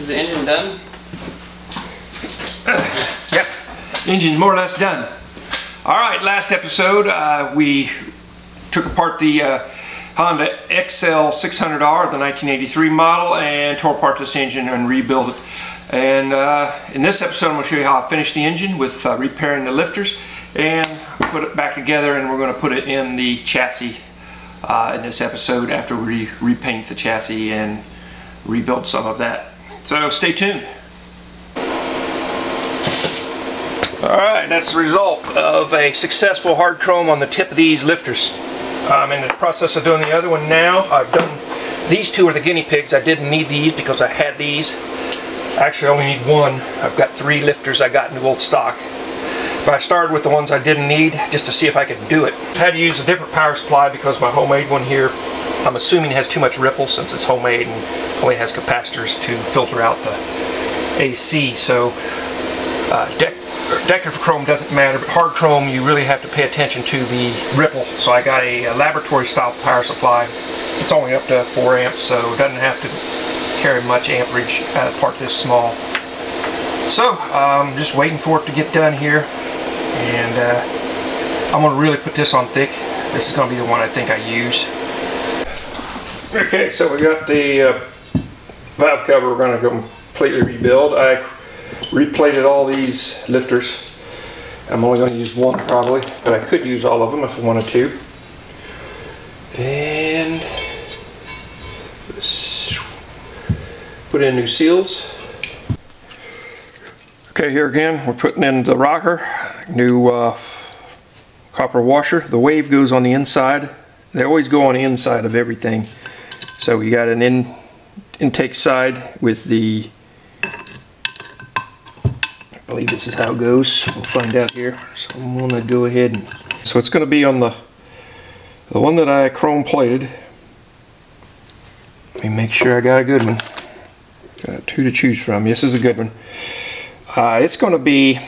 Is the engine done? Yep, engine's more or less done. All right, last episode uh, we took apart the uh, Honda XL 600R, the 1983 model, and tore apart this engine and rebuilt it. And uh, in this episode, I'm going to show you how I finished the engine with uh, repairing the lifters and put it back together, and we're going to put it in the chassis uh, in this episode after we repaint the chassis and rebuild some of that. So stay tuned. Alright, that's the result of a successful hard chrome on the tip of these lifters. I'm in the process of doing the other one now. I've done, these two are the guinea pigs. I didn't need these because I had these. Actually, I only need one. I've got three lifters I got in the old stock. But I started with the ones I didn't need just to see if I could do it. I had to use a different power supply because my homemade one here, I'm assuming it has too much ripple since it's homemade and only has capacitors to filter out the AC. So uh, decorative chrome doesn't matter, but hard chrome you really have to pay attention to the ripple. So I got a, a laboratory style power supply. It's only up to 4 amps, so it doesn't have to carry much amperage at a part this small. So I'm um, just waiting for it to get done here, and uh, I'm going to really put this on thick. This is going to be the one I think I use. Okay, so we got the uh, valve cover we're going to completely rebuild. I replated all these lifters. I'm only going to use one probably, but I could use all of them if I wanted to. And put in new seals. Okay, here again, we're putting in the rocker, new uh, copper washer. The wave goes on the inside. They always go on the inside of everything. So we got an in, intake side with the I believe this is how it goes. We'll find out here. So I'm to go ahead and... So it's going to be on the, the one that I chrome plated. Let me make sure I got a good one. Got two to choose from. This is a good one. Uh, it's going to be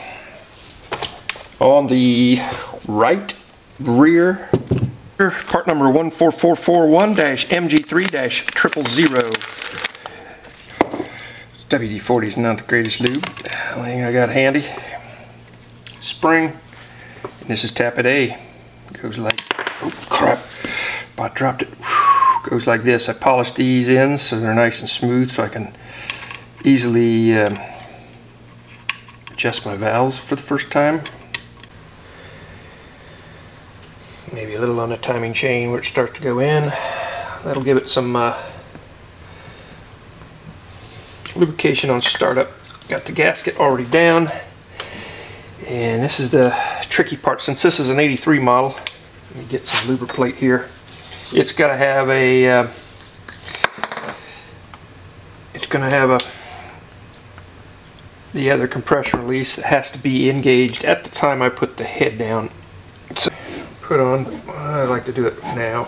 on the right rear part number 14441-MG3-000. WD-40 is not the greatest lube. Only thing I got handy. Spring. And this is tappet A. Goes like, oh crap, I dropped it. Goes like this. I polished these ends so they're nice and smooth so I can easily um, adjust my valves for the first time. Maybe a little on the timing chain where it starts to go in. That'll give it some uh, lubrication on startup. Got the gasket already down. And this is the tricky part. Since this is an 83 model, let me get some lubriplate here. It's got to have a, uh, it's going to have a, the other compression release that has to be engaged at the time I put the head down. Put on, I like to do it now.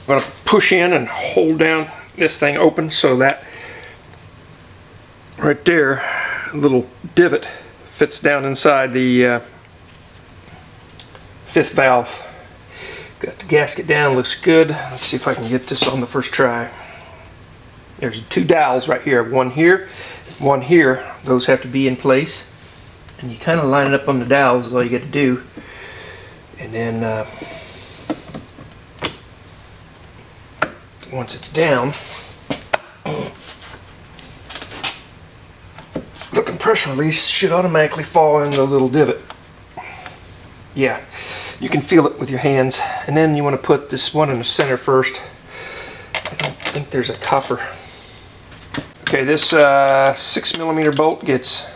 I'm going to push in and hold down this thing open so that right there little divot fits down inside the uh, fifth valve. Got the gasket down, looks good. Let's see if I can get this on the first try. There's two dowels right here, one here, one here. Those have to be in place. And you kind of line it up on the dowels is all you got to do. And then uh, once it's down, the compression release should automatically fall in the little divot. Yeah, you can feel it with your hands. And then you want to put this one in the center first. I don't think there's a copper. Okay, this uh, six millimeter bolt gets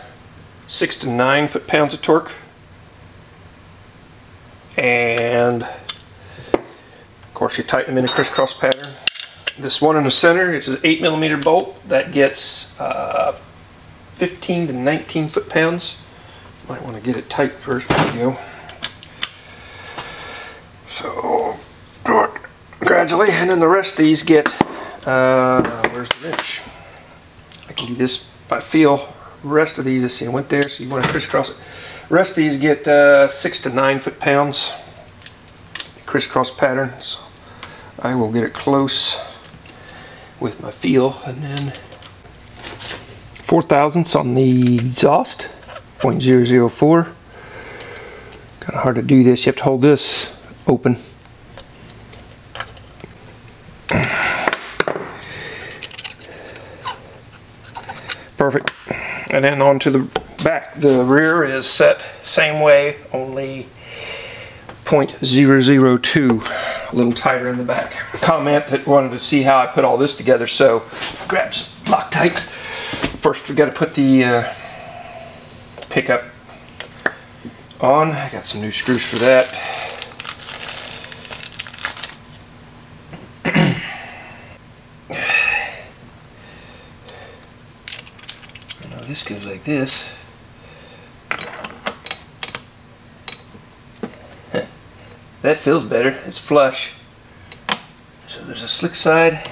six to nine foot-pounds of torque. And of course you tighten them in a crisscross pattern this one in the center, it's an 8 millimeter bolt that gets uh, 15 to 19 foot pounds. Might want to get it tight first. Go. So, gradually, and then the rest of these get, uh, where's the wrench? I can do this by feel. Rest of these, let's see, I went there, so you want to crisscross it. Rest of these get uh, 6 to 9 foot pounds. crisscross pattern. So I will get it close with my feel and then four thousandths on the exhaust 0.004 kind of hard to do this you have to hold this open perfect and then on to the back. The rear is set same way only 0.002 a little tighter in the back. Comment that wanted to see how I put all this together so grab some Loctite. First we got to put the uh, pickup on. I got some new screws for that goes like this. that feels better. It's flush. So there's a slick side.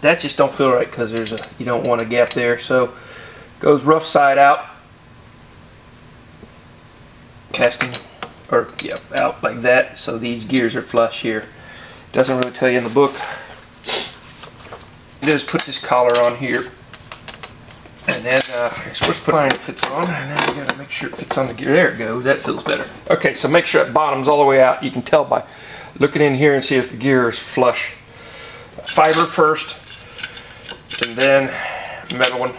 That just don't feel right because there's a you don't want a gap there. So goes rough side out. Casting or yeah, out like that. So these gears are flush here. Doesn't really tell you in the book just put this collar on here and then uh, to put it fits on and then you gotta make sure it fits on the gear. There it goes that feels better. Okay so make sure it bottoms all the way out. You can tell by looking in here and see if the gear is flush. Fiber first and then metal one.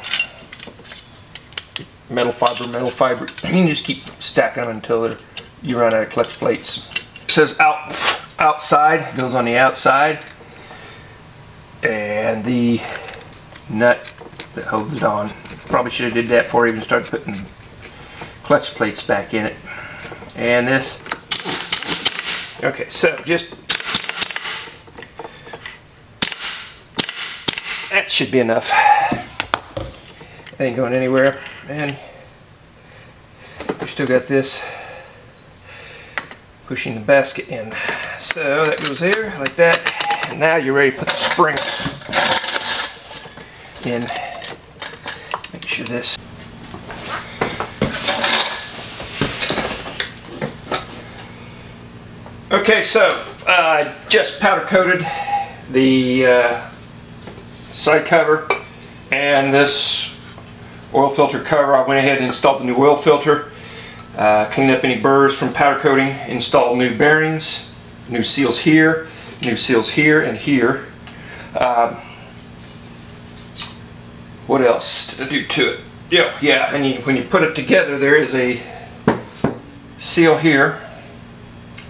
Metal fiber metal fiber. You can just keep stacking them until you run out of clutch plates. It says out outside goes on the outside. And the nut that holds it on. Probably should have did that before I even started putting clutch plates back in it. And this, okay, so just, that should be enough. Ain't going anywhere. And we still got this pushing the basket in. So that goes there like that. And now you're ready to put the spring in. Sure this Okay, so I uh, just powder coated the uh, side cover and this oil filter cover. I went ahead and installed the new oil filter, uh, cleaned up any burrs from powder coating, installed new bearings, new seals here, new seals here and here. Um, what else did I do to it? Yeah, yeah, and you, when you put it together, there is a seal here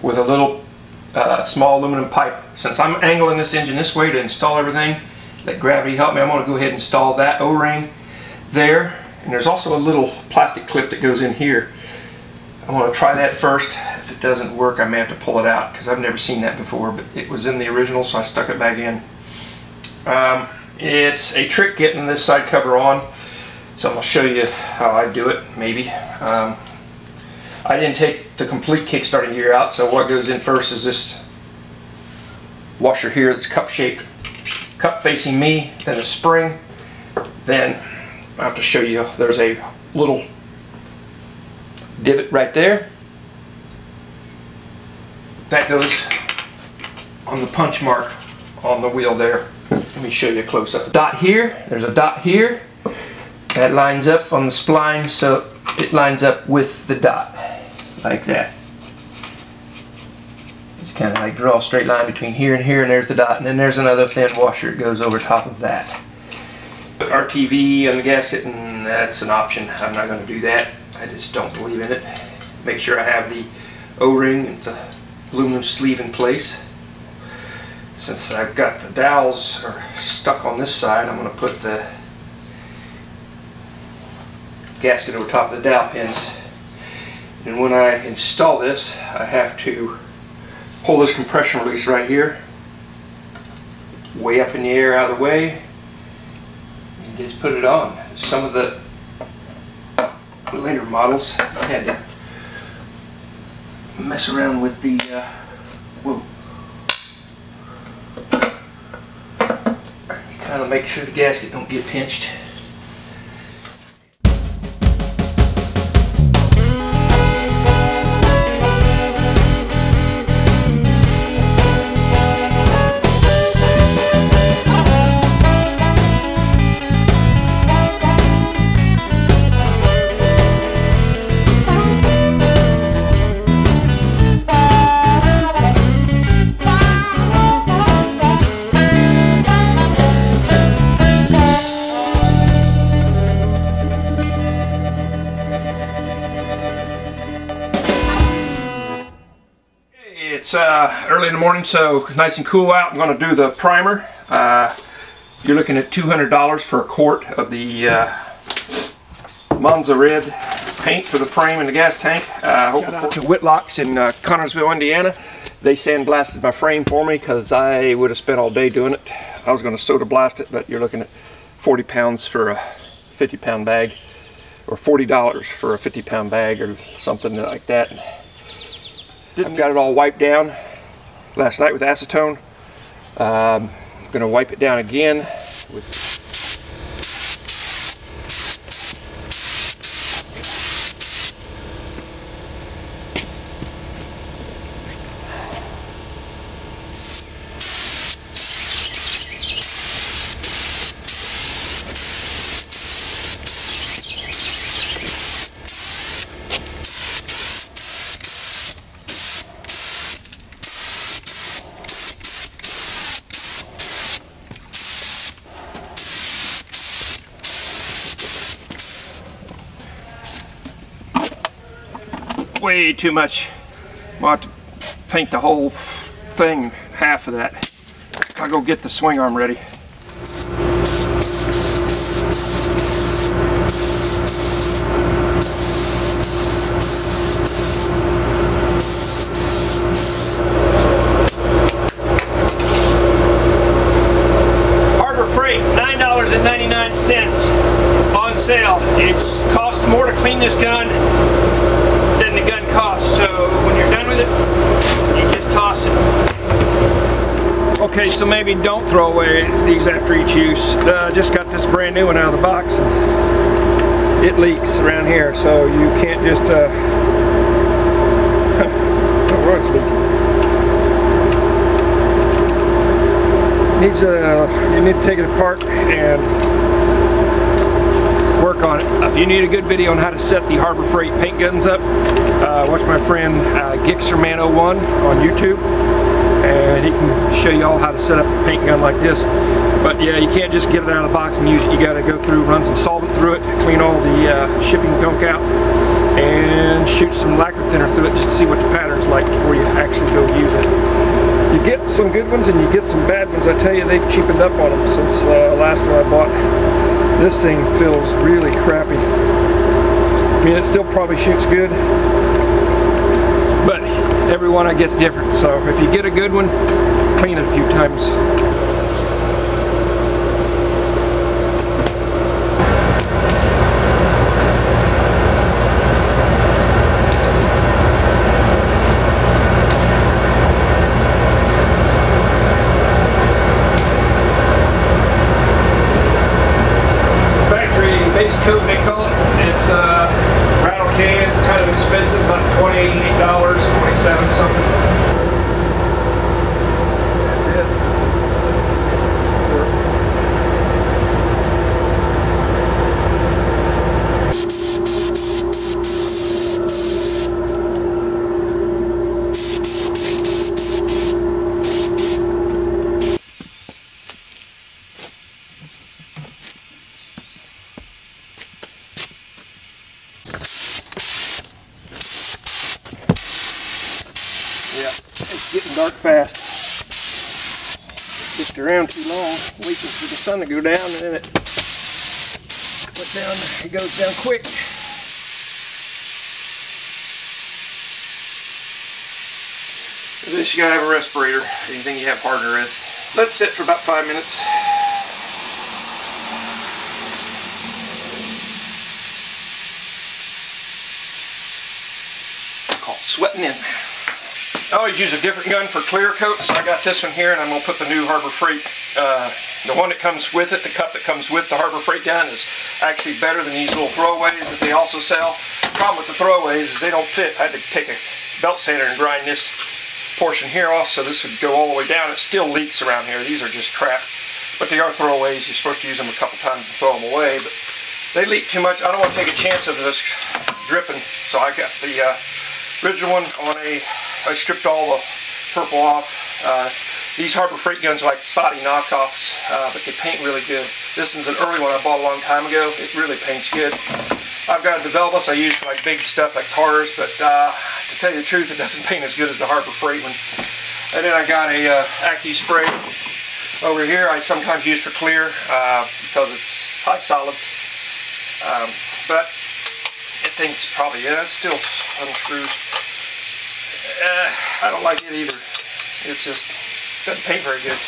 with a little uh, small aluminum pipe. Since I'm angling this engine this way to install everything, let gravity help me, I'm going to go ahead and install that O-ring there. And there's also a little plastic clip that goes in here. I want to try that first If it doesn't work, I may have to pull it out because I've never seen that before, but it was in the original, so I stuck it back in. Um, it's a trick getting this side cover on, so I'm going to show you how I do it, maybe. Um, I didn't take the complete kickstarting gear out, so what goes in first is this washer here that's cup shaped, cup facing me, then a spring, then I have to show you, there's a little divot right there that goes on the punch mark on the wheel there. Let me show you a close up. Dot here, there's a dot here. That lines up on the spline so it lines up with the dot, like that. Just kind of like draw a straight line between here and here and there's the dot and then there's another thin washer that goes over top of that. RTV on the gasket and that's an option. I'm not going to do that. I just don't believe in it. Make sure I have the O-ring and the aluminum sleeve in place. Since I've got the dowels are stuck on this side, I'm going to put the gasket over top of the dowel pins. And when I install this, I have to pull this compression release right here, way up in the air out of the way, and just put it on. Some of the later models had to mess around with the uh, whoa. You kind of make sure the gasket don't get pinched. It's uh, early in the morning, so nice and cool out. I'm going to do the primer. Uh, you're looking at $200 for a quart of the uh, Monza Red paint for the frame and the gas tank. Uh, to Whitlock's in uh, Connersville, Indiana. They sandblasted my frame for me because I would have spent all day doing it. I was going to soda blast it, but you're looking at 40 pounds for a 50 pound bag or $40 for a 50 pound bag or something like that. I've got it all wiped down last night with acetone. Um, I'm going to wipe it down again with way too much. I'll have to paint the whole thing, half of that. I'll go get the swing arm ready. Harbor Freight, $9.99 on sale. It's cost more to clean this gun Okay, so maybe don't throw away these after each use. Uh, just got this brand new one out of the box. And it leaks around here, so you can't just, uh, oh, it's leaking. Needs a, uh, you need to take it apart and work on it. If you need a good video on how to set the Harbor Freight paint guns up, uh, watch my friend uh, Gixxerman01 on YouTube and he can show you all how to set up a paint gun like this. But yeah, you can't just get it out of the box and use it. You got to go through, run some solvent through it, clean all the uh, shipping gunk out, and shoot some lacquer thinner through it just to see what the pattern's like before you actually go use it. You get some good ones and you get some bad ones. I tell you, they've cheapened up on them since uh, last one I bought. This thing feels really crappy. I mean, it still probably shoots good, everyone I get's different. So if you get a good one, clean it a few times. Base coat they call it. It's uh, rattle can, kind of expensive, about $28, 27 something. That's it. Yeah, it's getting dark fast. Sticked around too long, waiting for the sun to go down, and then it went down. It goes down quick. This you gotta have a respirator. Anything you have harder with. Let it sit for about five minutes. Called sweating in. I always use a different gun for clear coats. I got this one here and I'm going to put the new Harbor Freight, uh, the one that comes with it, the cup that comes with the Harbor Freight gun is actually better than these little throwaways that they also sell. The problem with the throwaways is they don't fit. I had to take a belt sander and grind this portion here off so this would go all the way down. It still leaks around here. These are just crap. But they are throwaways. You're supposed to use them a couple times and throw them away. But they leak too much. I don't want to take a chance of this dripping. So I got the uh, original one on a I stripped all the purple off. Uh, these Harbor Freight guns are like SATA knockoffs, uh, but they paint really good. This is an early one I bought a long time ago. It really paints good. I've got a DeVilbiss I use for like big stuff like cars, but uh, to tell you the truth, it doesn't paint as good as the Harbor Freight one. And then I got a uh, AccuSpray over here. I sometimes use for clear uh, because it's high solids. Um, but it thinks probably, yeah, it's still unscrews. Uh, I don't like it either. It's just, doesn't paint very good.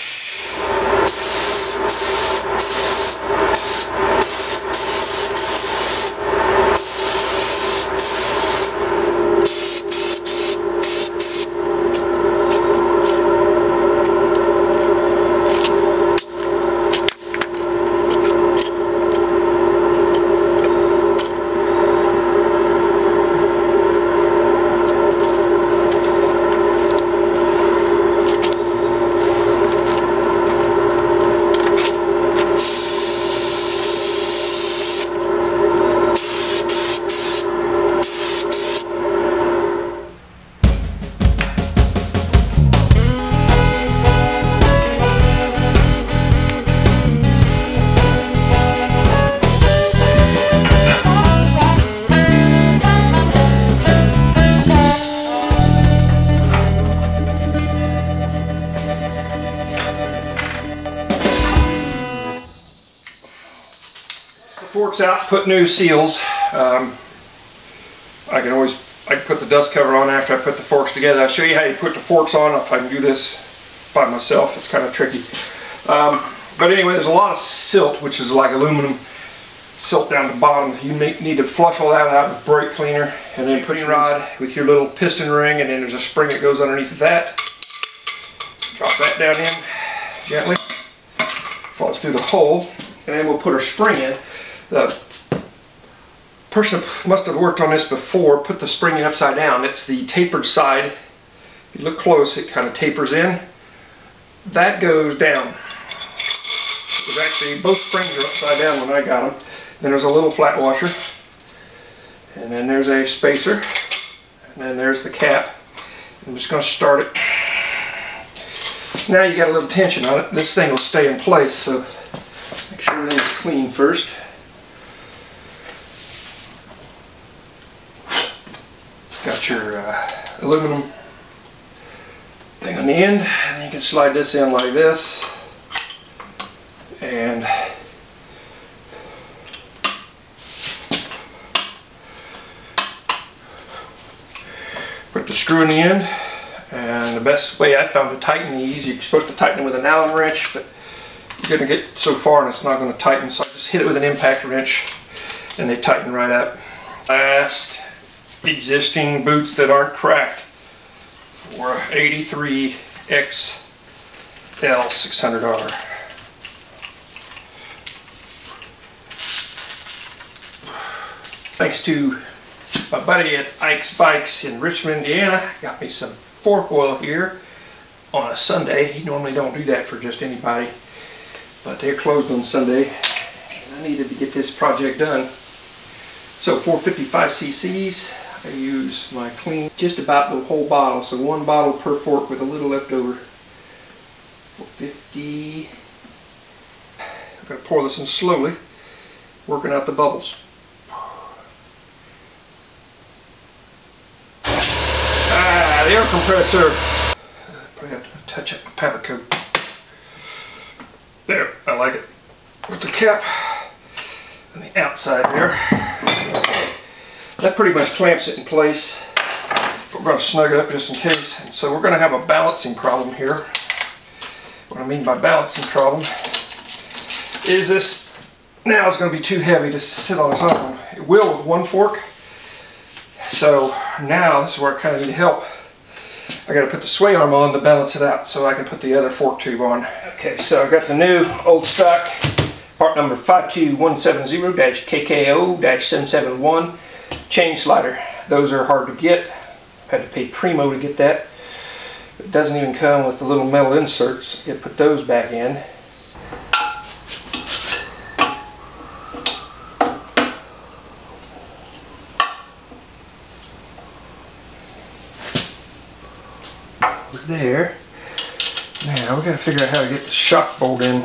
Put new seals. Um, I can always I can put the dust cover on after I put the forks together. I'll show you how you put the forks on if I can do this by myself. It's kind of tricky. Um, but anyway, there's a lot of silt, which is like aluminum silt down the bottom. You need to flush all that out with brake cleaner and then put your rod with your little piston ring and then there's a spring that goes underneath of that. Drop that down in gently. Falls through the hole and then we'll put our spring in the person must have worked on this before, put the spring in upside down. It's the tapered side. If you look close, it kind of tapers in. That goes down. It was actually, both springs are upside down when I got them. Then there's a little flat washer. And then there's a spacer. And then there's the cap. I'm just going to start it. Now you got a little tension on it. This thing will stay in place, so make sure everything's clean first. Got your uh, aluminum thing on the end, and you can slide this in like this, and put the screw in the end. And the best way I found to tighten these, you're supposed to tighten them with an Allen wrench, but you're going to get so far and it's not going to tighten, so I just hit it with an impact wrench and they tighten right up. Last existing boots that aren't cracked for 83 XL 600R. Thanks to my buddy at Ike's Bikes in Richmond, Indiana, got me some fork oil here on a Sunday. He normally don't do that for just anybody, but they're closed on Sunday. And I needed to get this project done. So 455 cc's, I use my clean, just about the whole bottle, so one bottle per fork with a little left over. 50. I'm going to pour this in slowly, working out the bubbles. Ah, the air compressor. Probably have to touch up my powder coat. There, I like it. With the cap on the outside there. That pretty much clamps it in place. We're going to snug it up just in case. So we're going to have a balancing problem here. What I mean by balancing problem is this now is going to be too heavy to sit on its own. It will with one fork. So now this is where I kind of need help. I got to put the sway arm on to balance it out so I can put the other fork tube on. Okay, so I've got the new old stock part number 52170-KKO-771 chain slider. Those are hard to get. Had to pay Primo to get that. It doesn't even come with the little metal inserts. You put those back in. there. Now we got to figure out how to get the shock bolt in.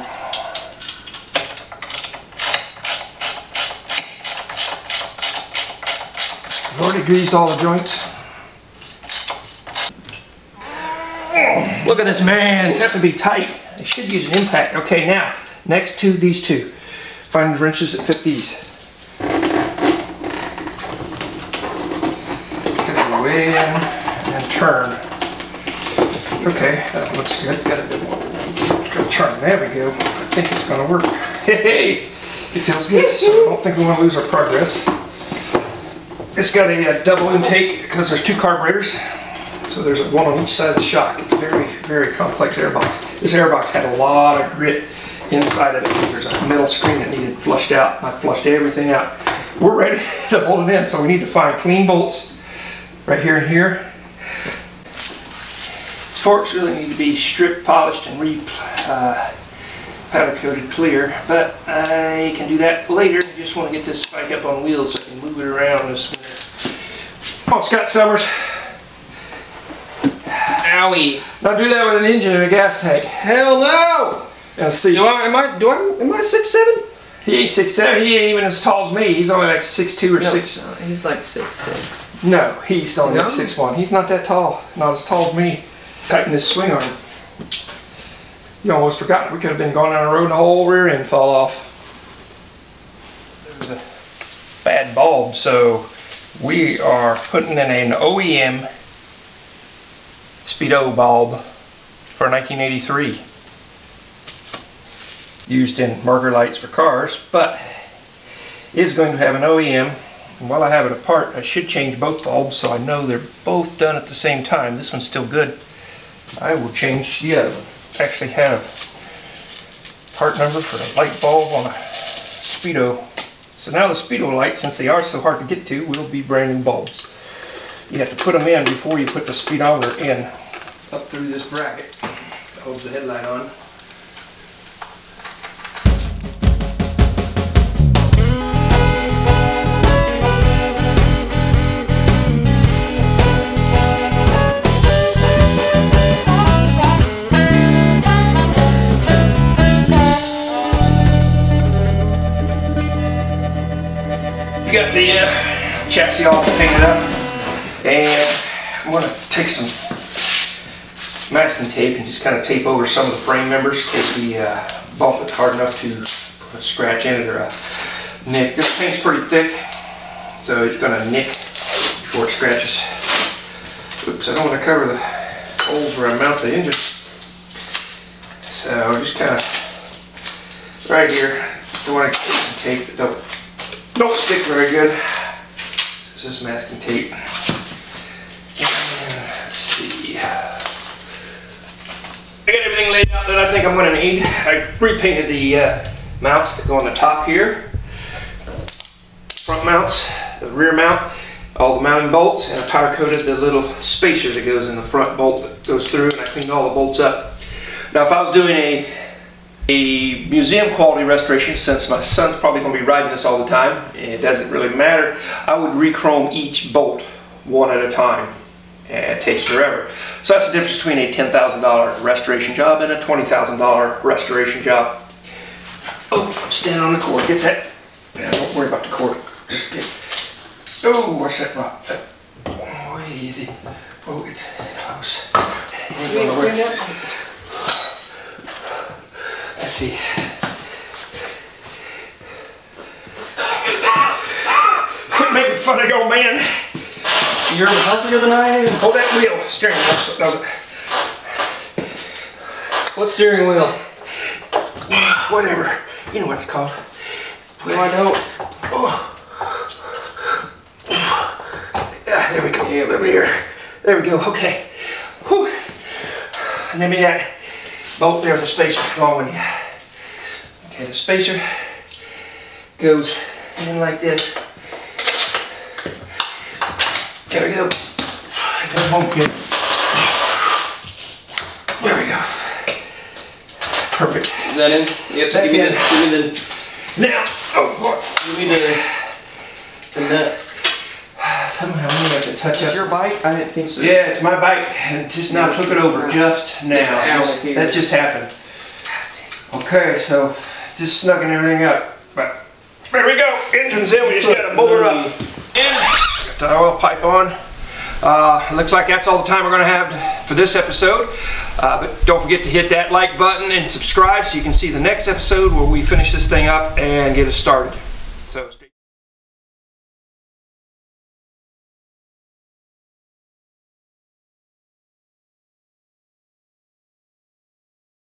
Greased all the joints. Look at this man. These have to be tight. They should use an impact. Okay, now, next to these two. Find the wrenches that fit these. Get the way in and turn. Okay, that looks good. It's got a bit more. Go turn. There we go. I think it's gonna work. Hey, hey, it feels good. So I don't think we want to lose our progress. It's got a, uh double intake because there's two carburetors. So there's one on each side of the shock. It's a very, very complex airbox. This airbox had a lot of grit inside of it because there's a metal screen that needed flushed out. I flushed everything out. We're ready to bolt it in, so we need to find clean bolts right here and here. These forks really need to be strip polished and re uh, powder coated clear, but I can do that later. I just want to get this bike up on wheels so I can move it around this winter. Come on, Scott Summers. Owie. Now do that with an engine and a gas tank. Hell no! And see, Do I, am I, do I, am I six seven? he ain't six seven. He ain't even as tall as me. He's only like six two or six. Uh, he's like six six. No, he's only No? like six one. He's not that tall. Not as tall as me. Tighten this swing arm. You almost forgot. We could have been going down the road and the whole rear end fall off. There's a bad bulb, so we are putting in an OEM Speedo bulb for 1983. Used in marker lights for cars, but it is going to have an OEM and while I have it apart, I should change both bulbs so I know they're both done at the same time. This one's still good. I will change the other one. Actually have part number for a light bulb on a Speedo. So now the Speedo lights, since they are so hard to get to, will be brand new bulbs. You have to put them in before you put the speedometer in. Up through this bracket that holds the headlight on. Chassis all painted up, and I'm gonna take some masking tape and just kind of tape over some of the frame members in case we uh, bump it hard enough to put a scratch in it or a nick. This paint's pretty thick, so it's gonna nick before it scratches. Oops, I don't want to cover the holes where I mount the engine. So just kind of right here, don't want to get some tape that don't don't stick very good. This is masking tape. And let's see. I got everything laid out that I think I'm going to need. I repainted the uh, mounts that go on the top here. Front mounts, the rear mount, all the mounting bolts, and I powder coated the little spacer that goes in the front bolt that goes through, and I cleaned all the bolts up. Now if I was doing a a museum quality restoration since my son's probably going to be riding this all the time it doesn't really matter. I would rechrome each bolt one at a time. And it takes forever. So that's the difference between a $10,000 restoration job and a $20,000 restoration job. Oh I'm standing on the cord. Get that. Yeah, don't worry about the cord. Just get oh what's that? Rock uh, oh easy. Oh it's close. Let's see. Quit making fun of old man. You're healthier than I am. Hold that wheel, steering wheel. So it doesn't- What steering wheel? Whatever. You know what it's called. No, I don't. Oh. Yeah, there we go. Yeah, Over here. There we go. Okay. Whew. And then we got bolt there, the spacer along with you. Okay, the spacer goes in like this. There we go. Go home, kid. There we go. Perfect. Is that in? Yep. That's give me in. The, give me the, Now, oh, what? give me the, the nut. Somehow we have to touch up. Your bike? I didn't think so. Yeah, it's my bike. and just now took it over just now. Ow, Just- here. that just happened. Okay, so just snugging everything up. But there we go. Engine's in. We just gotta bolt her up. In. the oil pipe on. Uh, looks like that's all the time we're going to have for this episode. Uh, but don't forget to hit that like button and subscribe so you can see the next episode where we finish this thing up and get it started.